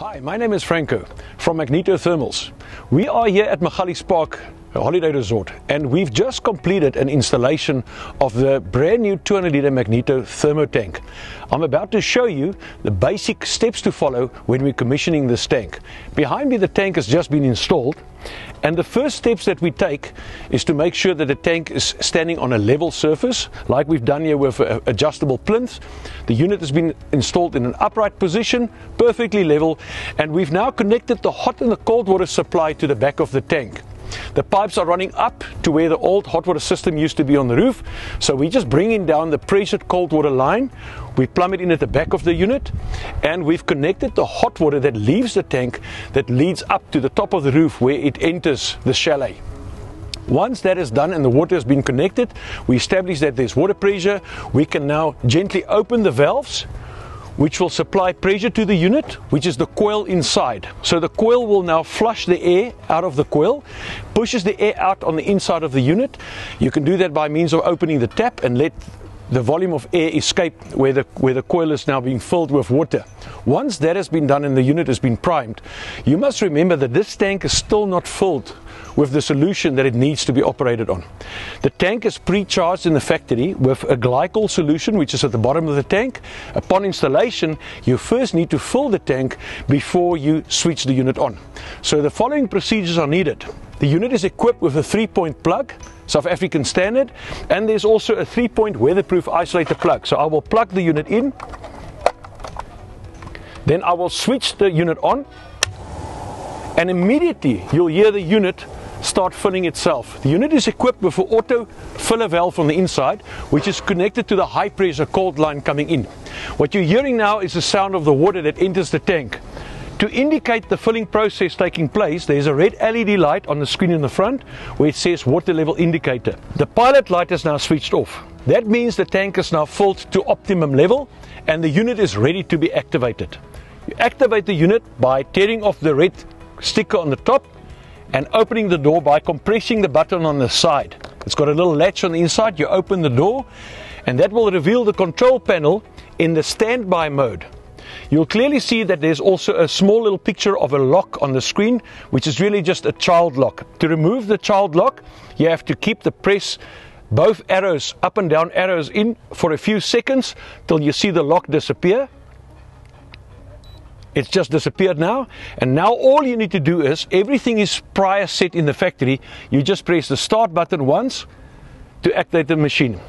Hi, my name is Franco from Magneto Thermals. We are here at Magalies Park a Holiday Resort and we've just completed an installation of the brand new 200 litre Magneto thermo tank. I'm about to show you the basic steps to follow when we're commissioning this tank. Behind me the tank has just been installed and the first steps that we take is to make sure that the tank is standing on a level surface, like we've done here with an adjustable plinth. The unit has been installed in an upright position, perfectly level, and we've now connected the hot and the cold water supply to the back of the tank. The pipes are running up to where the old hot water system used to be on the roof. So we're just bringing down the pressured cold water line. We plumb it in at the back of the unit and we've connected the hot water that leaves the tank that leads up to the top of the roof where it enters the chalet. Once that is done and the water has been connected, we establish that there's water pressure. We can now gently open the valves which will supply pressure to the unit, which is the coil inside. So the coil will now flush the air out of the coil, pushes the air out on the inside of the unit. You can do that by means of opening the tap and let the volume of air escape where the, where the coil is now being filled with water. Once that has been done and the unit has been primed, you must remember that this tank is still not filled with the solution that it needs to be operated on. The tank is pre-charged in the factory with a glycol solution which is at the bottom of the tank. Upon installation, you first need to fill the tank before you switch the unit on. So the following procedures are needed. The unit is equipped with a three-point plug, South African standard, and there's also a three-point weatherproof isolator plug. So I will plug the unit in, then I will switch the unit on, and immediately you'll hear the unit start filling itself. The unit is equipped with an auto filler valve on the inside, which is connected to the high pressure cold line coming in. What you're hearing now is the sound of the water that enters the tank. To indicate the filling process taking place, there's a red LED light on the screen in the front where it says water level indicator. The pilot light is now switched off. That means the tank is now filled to optimum level and the unit is ready to be activated. You activate the unit by tearing off the red sticker on the top and opening the door by compressing the button on the side. It's got a little latch on the inside. You open the door and that will reveal the control panel in the standby mode. You'll clearly see that there's also a small little picture of a lock on the screen, which is really just a child lock. To remove the child lock, you have to keep the press both arrows, up and down arrows in for a few seconds till you see the lock disappear. It's just disappeared now. And now all you need to do is everything is prior set in the factory. You just press the start button once to activate the machine.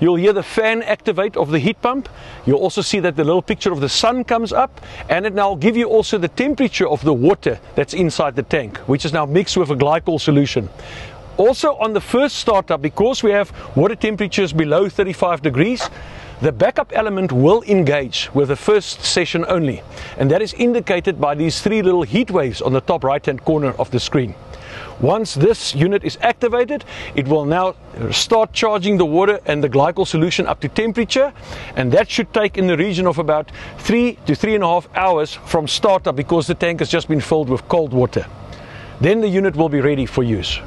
You'll hear the fan activate of the heat pump. You'll also see that the little picture of the sun comes up and it now give you also the temperature of the water that's inside the tank, which is now mixed with a glycol solution. Also on the first startup, because we have water temperatures below 35 degrees, the backup element will engage with the first session only, and that is indicated by these three little heat waves on the top right hand corner of the screen. Once this unit is activated, it will now start charging the water and the glycol solution up to temperature, and that should take in the region of about three to three and a half hours from startup because the tank has just been filled with cold water. Then the unit will be ready for use.